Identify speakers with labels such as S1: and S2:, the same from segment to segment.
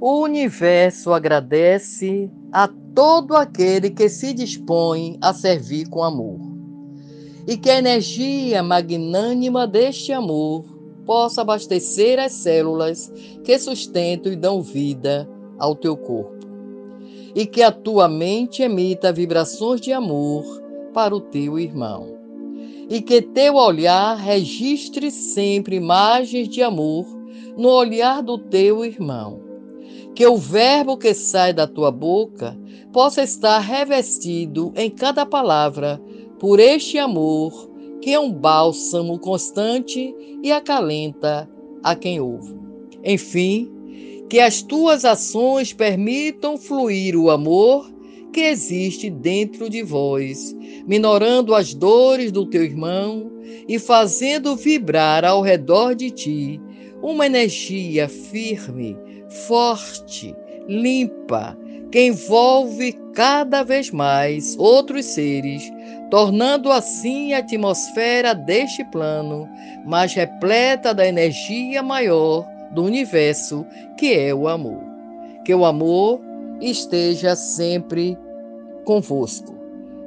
S1: O universo agradece a todo aquele que se dispõe a servir com amor. E que a energia magnânima deste amor possa abastecer as células que sustentam e dão vida ao teu corpo. E que a tua mente emita vibrações de amor para o teu irmão. E que teu olhar registre sempre imagens de amor no olhar do teu irmão que o verbo que sai da tua boca possa estar revestido em cada palavra por este amor que é um bálsamo constante e acalenta a quem ouve. Enfim, que as tuas ações permitam fluir o amor que existe dentro de vós, minorando as dores do teu irmão e fazendo vibrar ao redor de ti uma energia firme forte, limpa, que envolve cada vez mais outros seres, tornando assim a atmosfera deste plano mais repleta da energia maior do universo, que é o amor. Que o amor esteja sempre convosco.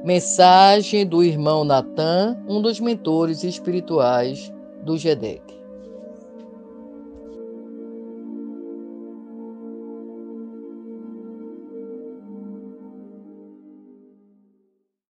S1: Mensagem do irmão Natan, um dos mentores espirituais do GEDEC.